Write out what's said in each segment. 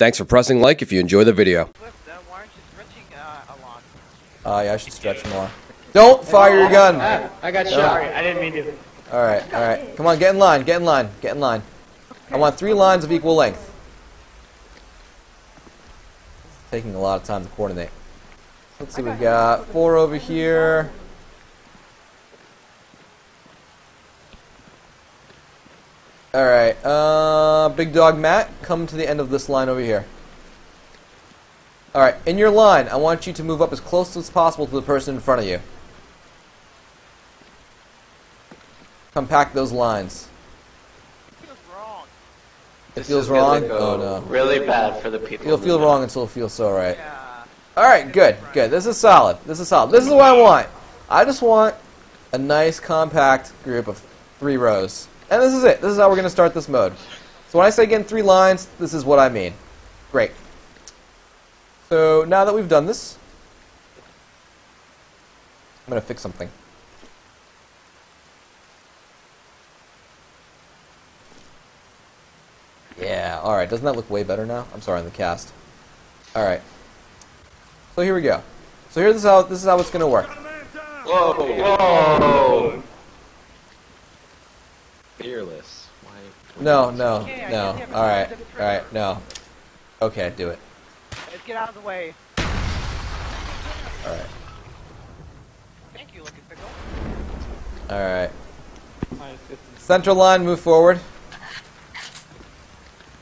Thanks for pressing like if you enjoy the video. Uh, why aren't you stretching a lot? Yeah, I should stretch more. Don't fire your gun! I got shot. Sorry, I didn't mean to. Alright, alright. Come on, get in line, get in line, get in line. I want three lines of equal length. Taking a lot of time to coordinate. Let's see, we've got four over here. Alright, uh, Big Dog Matt, come to the end of this line over here. Alright, in your line, I want you to move up as close as possible to the person in front of you. Compact those lines. It feels wrong. It feels wrong? Oh no. Really bad for the people. You'll feel wrong until it feels so right. Yeah. Alright, good, good. This is solid. This is solid. This is what I want. I just want a nice compact group of three rows. And this is it. This is how we're going to start this mode. So when I say again three lines, this is what I mean. Great. So now that we've done this, I'm going to fix something. Yeah, alright. Doesn't that look way better now? I'm sorry, on the cast. Alright. So here we go. So here's how this is how it's gonna work. Whoa, whoa! Fearless. Why? No, no, Okay, I no. guess you have a Alright, different alright, no. Okay, do it. Let's get out of the way. Alright. Thank you, Lucas Pickle. Alright. Central line, move forward.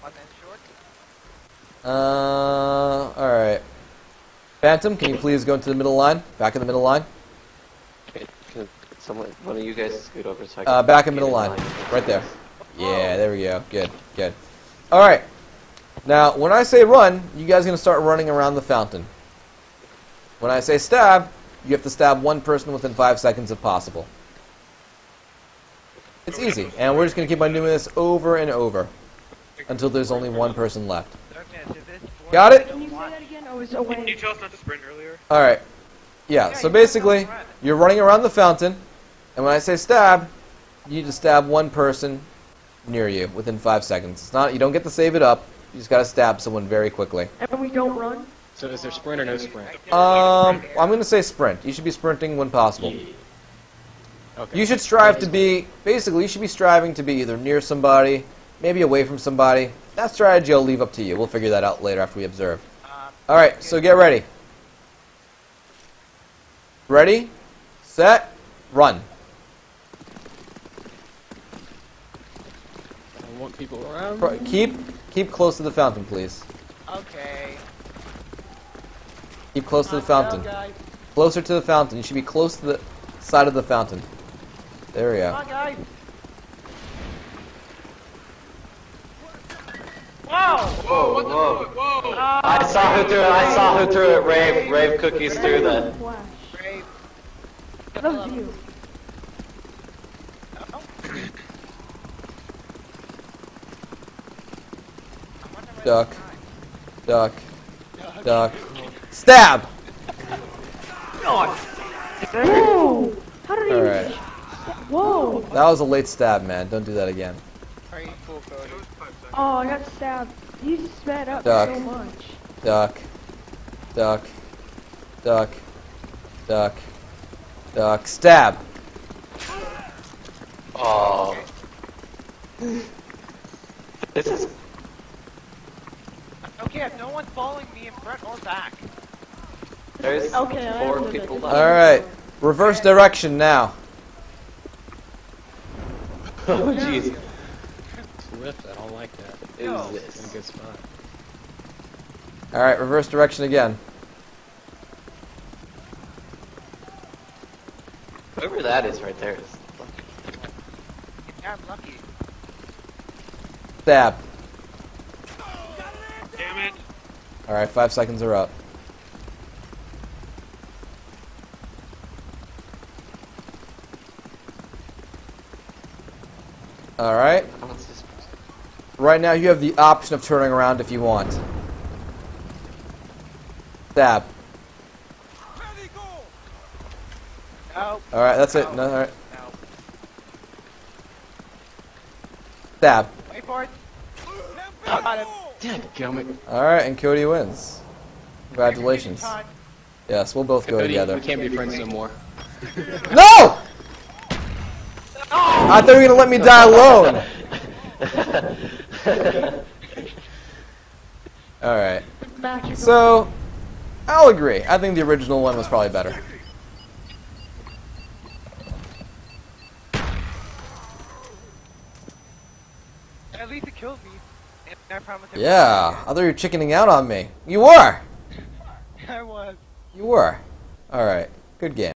One man short. Uh alright. Phantom, can you please go into the middle line? Back in the middle line? Can someone, one of you guys scoot over so I can Uh, back in middle line. line? Right there. Yeah, there we go. Good, good. Alright. Now, when I say run, you guys are going to start running around the fountain. When I say stab, you have to stab one person within five seconds if possible. It's easy, and we're just going to keep on doing this over and over until there's only one person left. Darkness, if it's Got it? Can you say that again? I was away. Did you tell us not to sprint earlier? Alright. Yeah, so basically, you're running around the fountain, and when I say stab, you need to stab one person near you within five seconds. It's not you don't get to save it up. You just gotta stab someone very quickly. And we don't run. So is there sprint or no sprint? Um, I'm gonna say sprint. You should be sprinting when possible. Okay. You should strive to be basically. You should be striving to be either near somebody, maybe away from somebody. That strategy I'll leave up to you. We'll figure that out later after we observe. Um, All right, so get ready. Ready, set, run. I want people around. Pro- Keep keep close to the fountain, please. okay. Keep close to the fountain. guys. Closer to the fountain. You should be close to the side of the fountain. There we Come go. on, guys. Whoa! Whoa, whoa! Whoa! Uh, I saw who threw it. I saw who threw it. Rave, rave cookies threw that. Flash. Brave. You. Oh. I'm on the right Duck. side. Duck. Duck. Stab. Whoa! How did he All even. Whoa! That was a late stab, man. Don't do that again. Are you cool, Cody? Oh, I got stabbed. He sped up Duck. so much. Duck. Duck. Duck. Duck. Duck. Stab. Oh. This is. Okay, if no one's following me in front or back. There's Okay, four people left. All right. Reverse direction now. Oh jeez. Swift, I don't like that. Is It's in a this? good spot. All right. Reverse direction again. Whoever that is right there is. lucky. Yeah, I'm lucky. Stab. Damn it! All right. Five seconds are up. All right. Right now, you have the option of turning around if you want. Stab. All right, that's it. No, all right. no. Stab. Wait for it. Got him. Dadgummit. Alright, and Cody wins. Congratulations. Yes, we'll both go Cody, together. we can't be friends no more. No! I thought you were gonna let me die alone. Alright. So, I'll agree. I think the original one was probably better. At least it killed me. I promise Yeah, I thought you were chickening out on me. You were! I was. You were. Alright, good game.